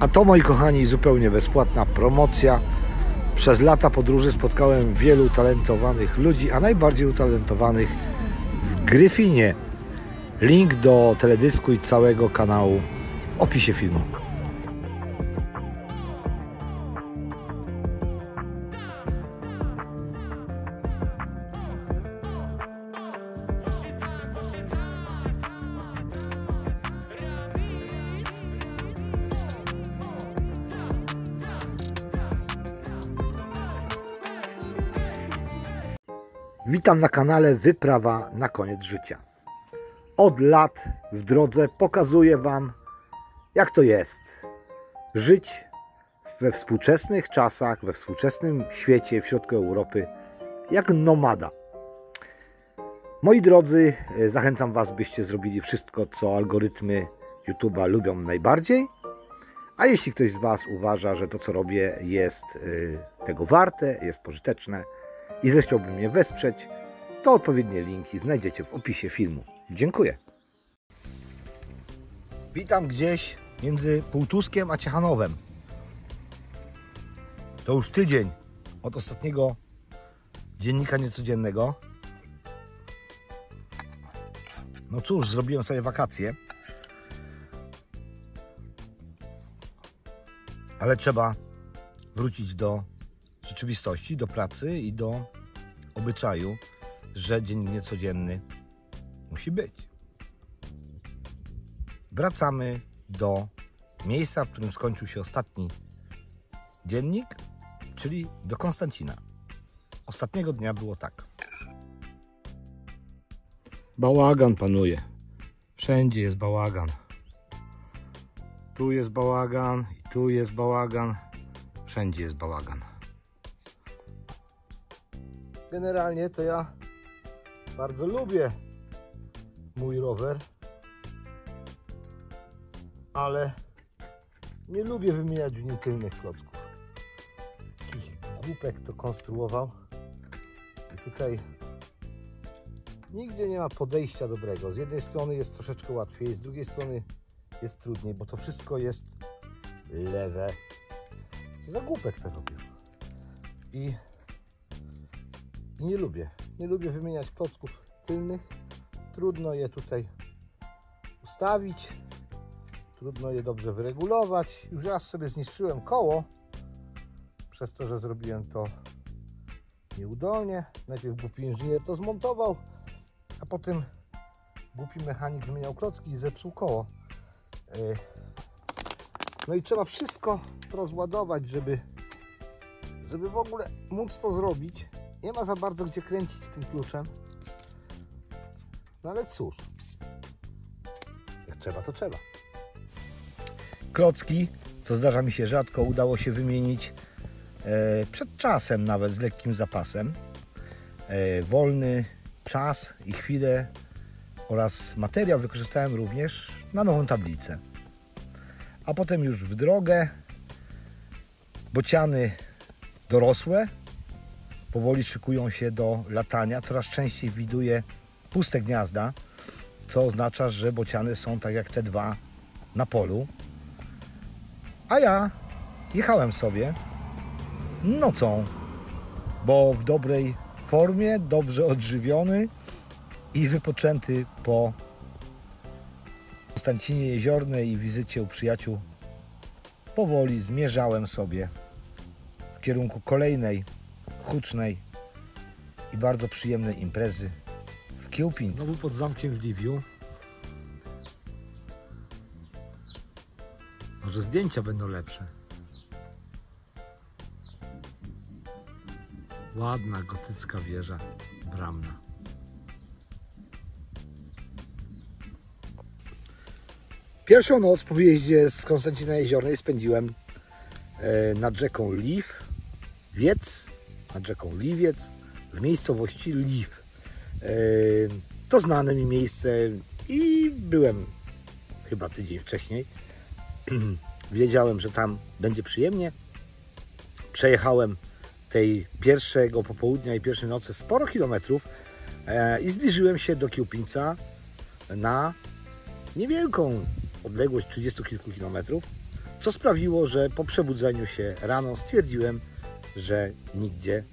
A to moi kochani zupełnie bezpłatna promocja. Przez lata podróży spotkałem wielu utalentowanych ludzi, a najbardziej utalentowanych w Gryfinie. Link do teledysku i całego kanału w opisie filmu. Witam na kanale Wyprawa na koniec życia. Od lat w drodze pokazuję Wam, jak to jest żyć we współczesnych czasach, we współczesnym świecie w środku Europy, jak nomada. Moi drodzy, zachęcam Was, byście zrobili wszystko, co algorytmy YouTube'a lubią najbardziej. A jeśli ktoś z Was uważa, że to, co robię, jest y, tego warte, jest pożyteczne, i zechciałby mnie wesprzeć, to odpowiednie linki znajdziecie w opisie filmu. Dziękuję. Witam gdzieś między Półtuskiem a Ciechanowem. To już tydzień od ostatniego dziennika niecodziennego. No cóż, zrobiłem sobie wakacje. Ale trzeba wrócić do rzeczywistości, do pracy i do obyczaju, że dzień niecodzienny musi być. Wracamy do miejsca, w którym skończył się ostatni dziennik, czyli do Konstancina. Ostatniego dnia było tak. Bałagan panuje. Wszędzie jest bałagan. Tu jest bałagan tu jest bałagan. Wszędzie jest bałagan. Generalnie to ja bardzo lubię mój rower, ale nie lubię wymieniać w nim tylnych klocków. Jakiś głupek to konstruował i tutaj nigdzie nie ma podejścia dobrego. Z jednej strony jest troszeczkę łatwiej, z drugiej strony jest trudniej, bo to wszystko jest lewe. Za głupek to robił. I nie lubię. Nie lubię wymieniać klocków tylnych. Trudno je tutaj ustawić. Trudno je dobrze wyregulować. Już raz sobie zniszczyłem koło. Przez to, że zrobiłem to nieudolnie. Najpierw głupi inżynier to zmontował, a potem głupi mechanik wymieniał klocki i zepsuł koło. E, no i trzeba wszystko rozładować, żeby, żeby w ogóle móc to zrobić. Nie ma za bardzo gdzie kręcić tym kluczem. No ale cóż. Jak trzeba, to trzeba. Klocki, co zdarza mi się rzadko, udało się wymienić e, przed czasem, nawet z lekkim zapasem. E, wolny czas i chwilę oraz materiał wykorzystałem również na nową tablicę. A potem już w drogę bociany dorosłe powoli szykują się do latania. Coraz częściej widuję puste gniazda, co oznacza, że bociany są tak jak te dwa na polu. A ja jechałem sobie nocą, bo w dobrej formie, dobrze odżywiony i wypoczęty po Konstancinie Jeziornej i wizycie u przyjaciół powoli zmierzałem sobie w kierunku kolejnej hucznej i bardzo przyjemnej imprezy w Kiełpince. Znowu pod zamkiem w Liwiu. Może zdjęcia będą lepsze. Ładna gotycka wieża bramna. Pierwszą noc po wyjeździe z Konstancina Jeziornej spędziłem e, nad rzeką Liw, Wiec nad rzeką Liwiec w miejscowości Liw. E, to znane mi miejsce i byłem chyba tydzień wcześniej. Wiedziałem, że tam będzie przyjemnie. Przejechałem tej pierwszego popołudnia i pierwszej nocy sporo kilometrów e, i zbliżyłem się do Kiełpińca na niewielką odległość 30 kilku kilometrów. Co sprawiło, że po przebudzeniu się rano stwierdziłem, że nigdzie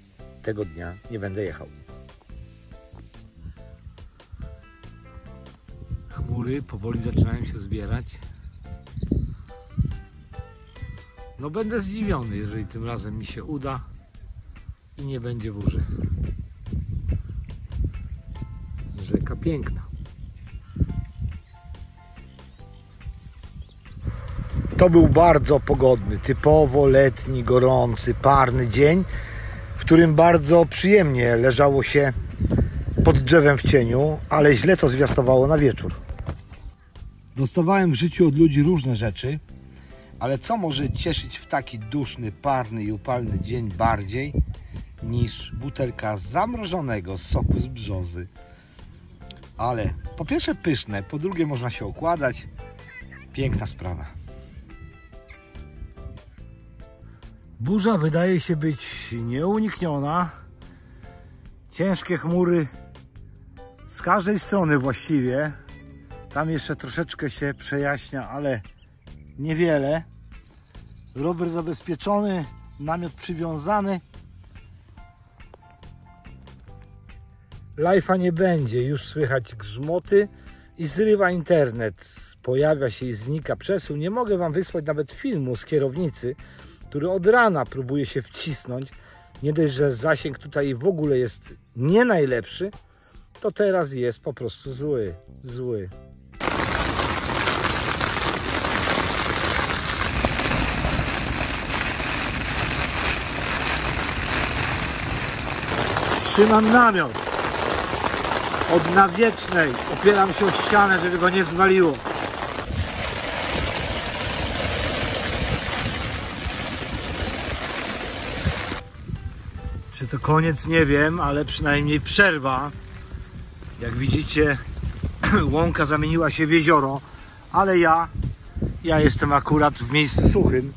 tego dnia nie będę jechał. Chmury powoli zaczynają się zbierać. No będę zdziwiony, jeżeli tym razem mi się uda i nie będzie burzy. Rzeka piękna. To był bardzo pogodny, typowo letni, gorący, parny dzień, w którym bardzo przyjemnie leżało się pod drzewem w cieniu, ale źle to zwiastowało na wieczór. Dostawałem w życiu od ludzi różne rzeczy, ale co może cieszyć w taki duszny, parny i upalny dzień bardziej niż butelka zamrożonego soku z brzozy? Ale po pierwsze pyszne, po drugie można się okładać. Piękna sprawa. Burza wydaje się być nieunikniona. Ciężkie chmury z każdej strony właściwie. Tam jeszcze troszeczkę się przejaśnia, ale niewiele. Rower zabezpieczony, namiot przywiązany. Live'a nie będzie, już słychać grzmoty i zrywa internet. Pojawia się i znika przesył. Nie mogę Wam wysłać nawet filmu z kierownicy, który od rana próbuje się wcisnąć. Nie dość, że zasięg tutaj w ogóle jest nie najlepszy, to teraz jest po prostu zły, zły. Trzymam namiot od nawiecznej. Opieram się o ścianę, żeby go nie zwaliło. To koniec? Nie wiem, ale przynajmniej przerwa. Jak widzicie, łąka zamieniła się w jezioro, ale ja, ja jestem akurat w miejscu suchym.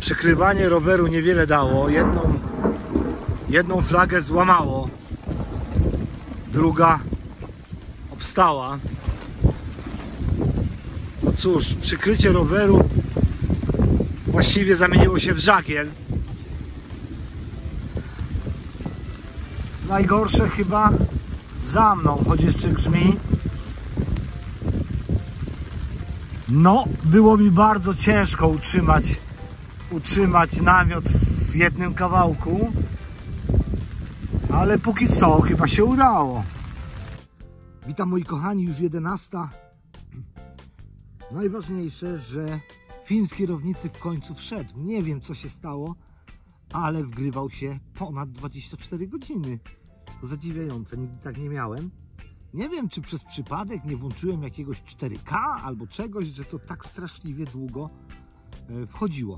Przykrywanie roweru niewiele dało. Jedną, jedną flagę złamało, druga obstała. No cóż, przykrycie roweru właściwie zamieniło się w żagiel. Najgorsze chyba za mną, choć jeszcze grzmi. No, było mi bardzo ciężko utrzymać, utrzymać namiot w jednym kawałku, ale póki co chyba się udało. Witam moi kochani, już 11. Najważniejsze, że film z kierownicy w końcu wszedł. Nie wiem co się stało, ale wgrywał się ponad 24 godziny. To zadziwiające, nigdy tak nie miałem. Nie wiem, czy przez przypadek nie włączyłem jakiegoś 4K albo czegoś, że to tak straszliwie długo e, wchodziło.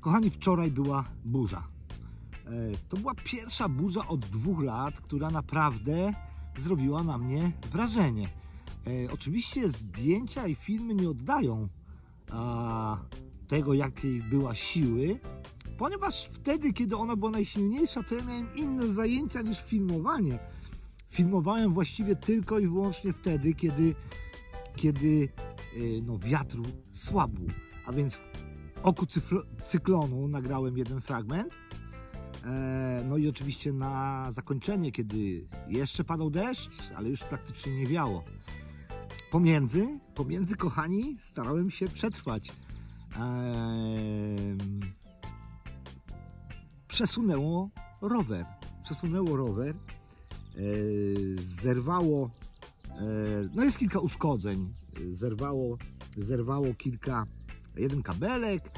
Kochani, wczoraj była burza. E, to była pierwsza burza od dwóch lat, która naprawdę zrobiła na mnie wrażenie. E, oczywiście zdjęcia i filmy nie oddają tego, jakiej była siły, ponieważ wtedy, kiedy ona była najsilniejsza, to ja miałem inne zajęcia niż filmowanie. Filmowałem właściwie tylko i wyłącznie wtedy, kiedy, kiedy e, no, wiatru słabł. A więc w oku cyklonu nagrałem jeden fragment. E, no i oczywiście na zakończenie, kiedy jeszcze padał deszcz, ale już praktycznie nie wiało. Pomiędzy, pomiędzy kochani, starałem się przetrwać. Eee, przesunęło rower. Przesunęło rower. Eee, zerwało. Eee, no jest kilka uszkodzeń. Zerwało, zerwało kilka. Jeden kabelek.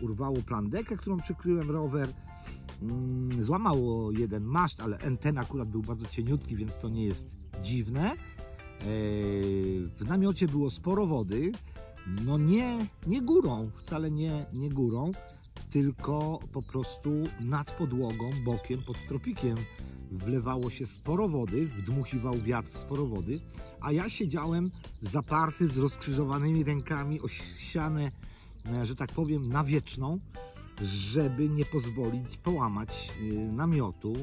urwało plandekę, którą przykryłem rower. Mm, złamało jeden maszt, ale ten akurat był bardzo cieniutki, więc to nie jest dziwne. W namiocie było sporo wody. No nie, nie górą, wcale nie, nie górą, tylko po prostu nad podłogą, bokiem, pod tropikiem wlewało się sporo wody, wdmuchiwał wiatr sporo wody, a ja siedziałem zaparty z rozkrzyżowanymi rękami, osiane, e, że tak powiem, na wieczną, żeby nie pozwolić połamać y, namiotu.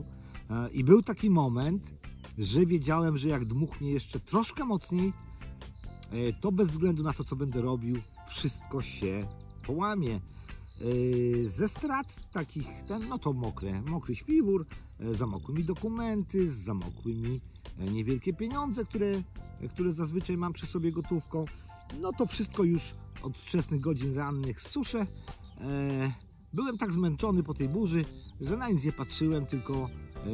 E, I był taki moment, że wiedziałem, że jak dmuchnie jeszcze troszkę mocniej, e, to bez względu na to, co będę robił, wszystko się połamie. Yy, Ze strat takich, ten, no to mokre, mokry śpiwór, e, zamokły mi dokumenty, zamokły mi e, niewielkie pieniądze, które, które zazwyczaj mam przy sobie gotówką. No to wszystko już od wczesnych godzin rannych suszę. Byłem tak zmęczony po tej burzy, że na nic nie patrzyłem, tylko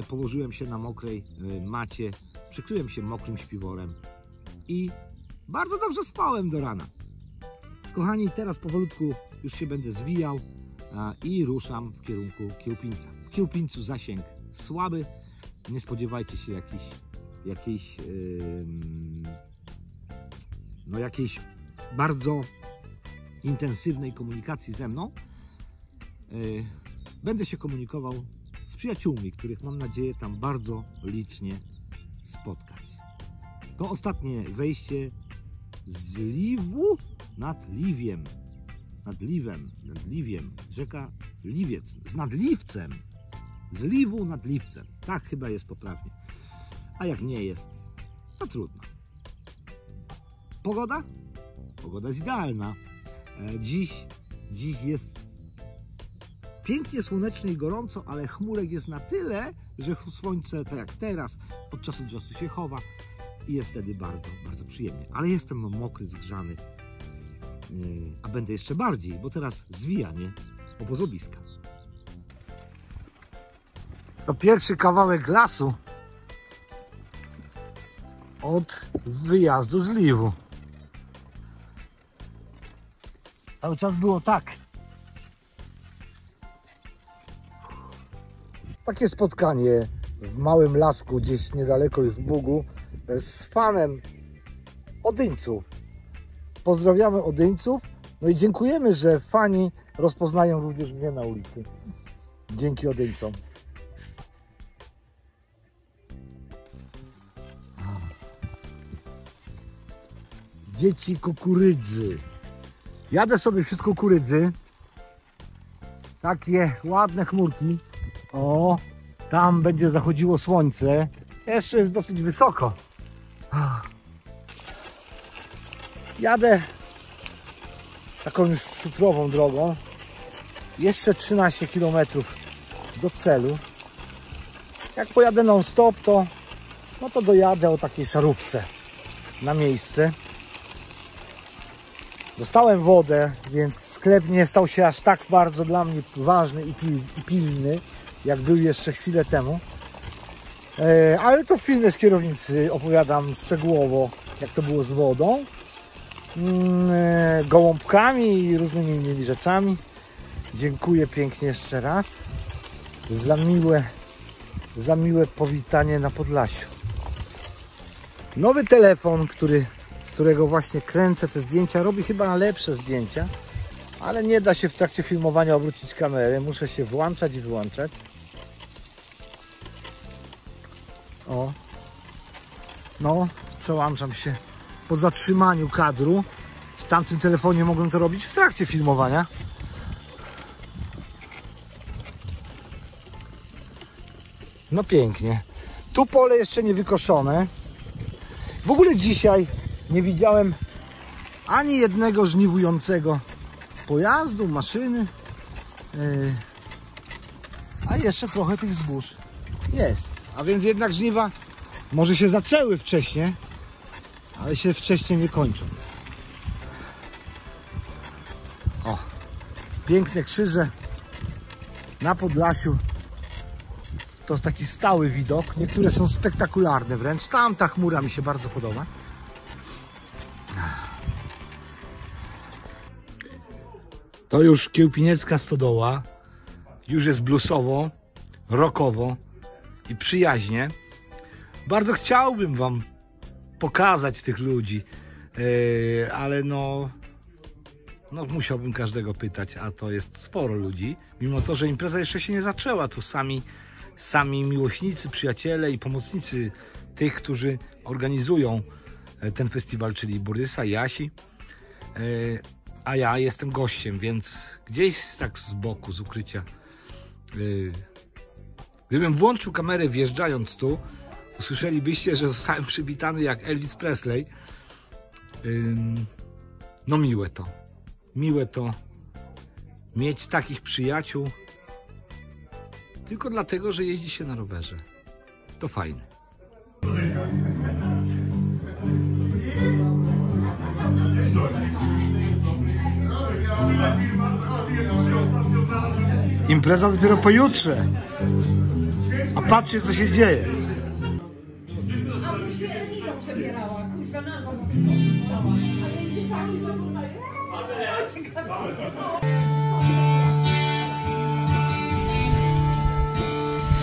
położyłem się na mokrej macie, przykryłem się mokrym śpiworem i bardzo dobrze spałem do rana. Kochani, teraz powolutku już się będę zwijał i ruszam w kierunku Kiełpińca. W Kiełpińcu zasięg słaby, nie spodziewajcie się jakiejś, jakiejś, no jakiejś bardzo intensywnej komunikacji ze mną. Yy, Będę się komunikował z przyjaciółmi, których mam nadzieję tam bardzo licznie spotkać. To ostatnie wejście z Liwu nad Liwiem. Nad Liwem, nad Liwiem. Rzeka Liwiec. Z Nadliwcem. Z Liwu nad Liwcem. Tak chyba jest poprawnie. A jak nie jest, to trudno. Pogoda? Pogoda jest idealna. E, Dziś, dziś jest pięknie słonecznie i gorąco, ale chmurek jest na tyle, że słońce, tak jak teraz, od czasu do czasu się chowa i jest wtedy bardzo, bardzo przyjemnie. Ale jestem mokry, zgrzany, a będę jeszcze bardziej, bo teraz zwijanie obozowiska. To pierwszy kawałek lasu od wyjazdu z Liwu. Cały czas było tak. Takie spotkanie w małym lasku, gdzieś niedaleko już Bugu, z fanem Odyńców. Pozdrawiamy Odyńców. No i dziękujemy, że fani rozpoznają również mnie na ulicy. Dzięki Odyńcom. Dzieci kukurydzy. Jadę sobie przez kukurydzy. Takie ładne chmurki. O, tam będzie zachodziło słońce. Jeszcze jest dosyć wysoko. Jadę taką już szutrową drogą. Jeszcze 13 km do celu. Jak pojadę non stop, to, no to dojadę o takiej szarówce na miejsce. Dostałem wodę, więc sklep nie stał się aż tak bardzo dla mnie ważny i, pil, i pilny, jak był jeszcze chwilę temu. E, ale to w filmie z kierownicy opowiadam szczegółowo, jak to było z wodą, gołąbkami i różnymi innymi rzeczami. Dziękuję pięknie jeszcze raz za miłe, za miłe powitanie na Podlasiu. Nowy telefon, który, z którego właśnie kręcę te zdjęcia, robi chyba lepsze zdjęcia, ale nie da się w trakcie filmowania obrócić kamery. Muszę się włączać i wyłączać. O. No, przełączam się po zatrzymaniu kadru. W tamtym telefonie mogłem to robić w trakcie filmowania. No pięknie. Tu pole jeszcze nie wykoszone. W ogóle dzisiaj nie widziałem ani jednego żniwującego pojazdu, maszyny. Yy, A jeszcze trochę tych zbóż jest. A więc jednak żniwa może się zaczęły wcześniej, ale się wcześniej nie kończą. O, piękne krzyże na Podlasiu. To jest taki stały widok. Niektóre są spektakularne wręcz. Tam ta chmura mi się bardzo podoba. To już Kiełpiniecka Stodoła. Już jest bluesowo, rockowo i przyjaźnie. Bardzo chciałbym Wam pokazać tych ludzi, yy, ale no, no musiałbym każdego pytać, a to jest sporo ludzi. Mimo to, że impreza jeszcze się nie zaczęła, tu sami, sami miłośnicy, przyjaciele i pomocnicy tych, którzy organizują e, ten festiwal, czyli Borysa, Jasi. Yy, a ja jestem gościem, więc gdzieś tak z boku, z ukrycia. Gdybym włączył kamerę wjeżdżając tu, usłyszelibyście, że zostałem przywitany jak Elvis Presley. No miłe to. miłe to mieć takich przyjaciół tylko dlatego, że jeździ się na rowerze. To fajne. Impreza dopiero pojutrze. A patrzcie, co się dzieje.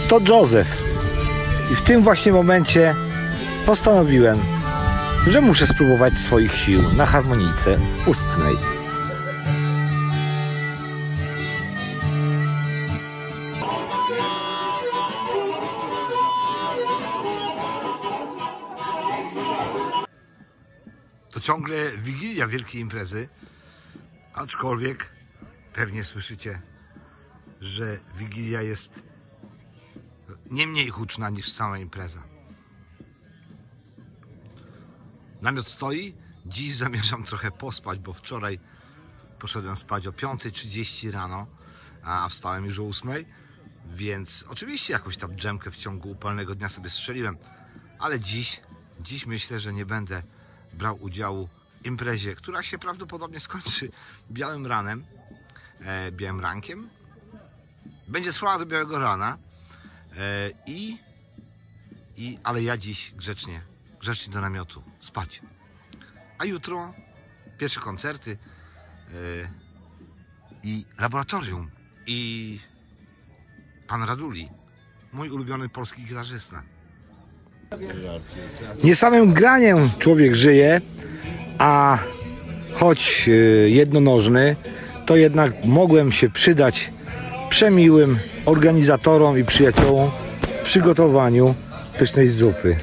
To Józef. I w tym właśnie momencie postanowiłem, że muszę spróbować swoich sił na harmonijce ustnej. Ciągle wigilia wielkiej imprezy, aczkolwiek pewnie słyszycie, że wigilia jest nie mniej huczna niż sama impreza. Namiot stoi. Dziś zamierzam trochę pospać, bo wczoraj poszedłem spać o 5.30 rano, a wstałem już o 8.00. Więc oczywiście jakąś tam dżemkę w ciągu upalnego dnia sobie strzeliłem, ale dziś, dziś myślę, że nie będę brał udziału w imprezie, która się prawdopodobnie skończy białym ranem, e, białym rankiem. Będzie trwała do białego rana, E, I, i, ale ja dziś grzecznie, grzecznie do namiotu, spać. A jutro pierwsze koncerty e, i laboratorium i pan Raduli, mój ulubiony polski gitarzysta. Nie samym graniem człowiek żyje, a choć e, jednonożny, to jednak mogłem się przydać przemiłym organizatorom i przyjaciołom w przygotowaniu pysznej zupy.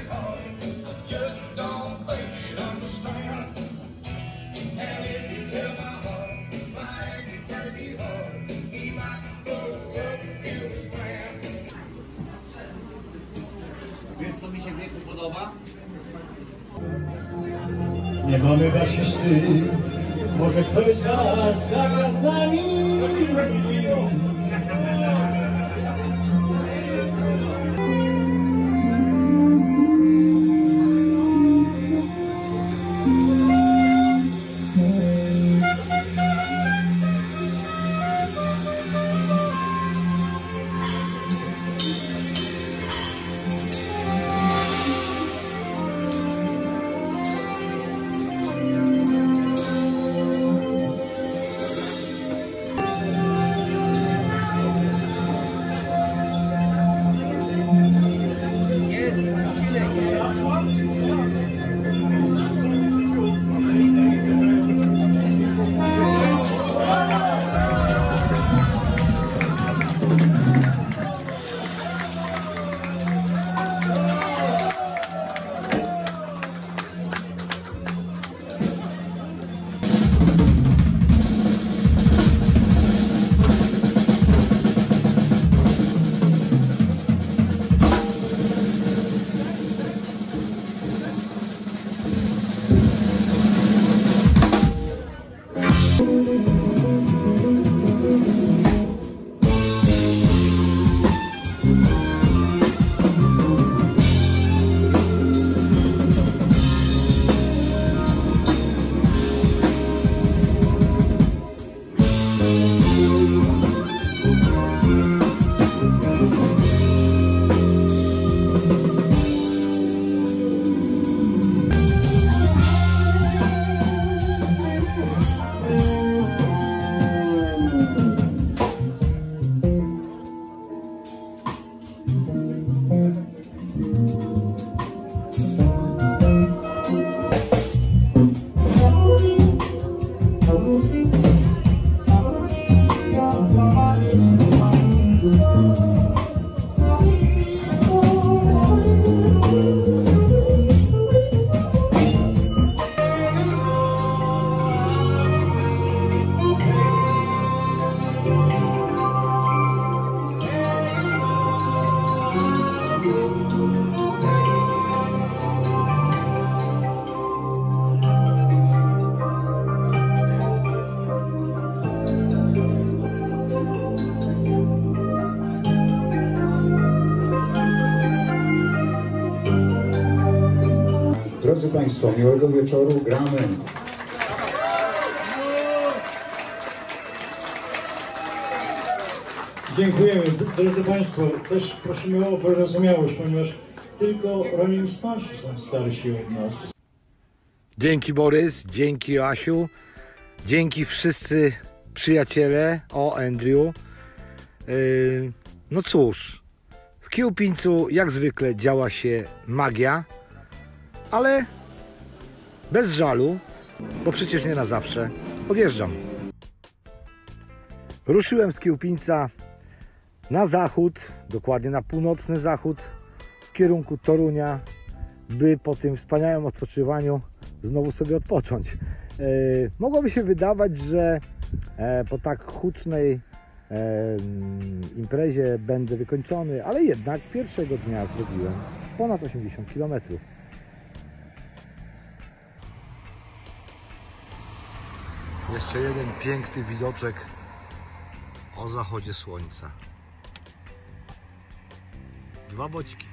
Państwa, miłego wieczoru, gramy. Dziękujemy. Drodzy Państwo, też prosimy o wyrozumiałość, ponieważ tylko Rolling Stonesi są starsi od nas. Dzięki Borys, dzięki Asiu, dzięki wszyscy przyjaciele, o Andrew. Yy, no cóż, w Kiełpińcu jak zwykle działa się magia, ale bez żalu, bo przecież nie na zawsze. Odjeżdżam. Ruszyłem z Kiełpińca na zachód, dokładnie na północny zachód, w kierunku Torunia, by po tym wspaniałym odpoczywaniu znowu sobie odpocząć. E, mogłoby się wydawać, że e, po tak hucznej e, mm, imprezie będę wykończony, ale jednak pierwszego dnia zrobiłem ponad 80 km. Jeszcze jeden piękny widoczek o zachodzie słońca. Dwa boćki.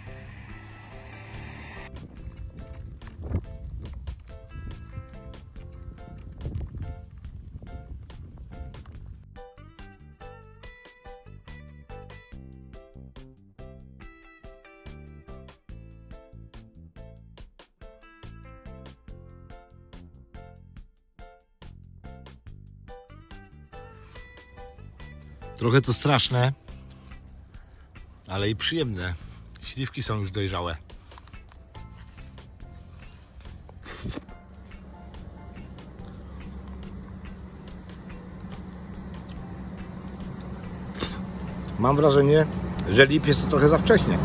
Trochę to straszne, ale i przyjemne. Śliwki są już dojrzałe. Mam wrażenie, że lip jest to trochę za wcześnie.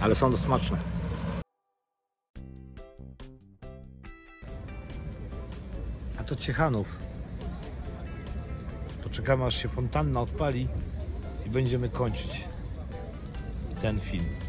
Ale są to smaczne. To Ciechanów. Poczekamy aż się fontanna odpali i będziemy kończyć ten film.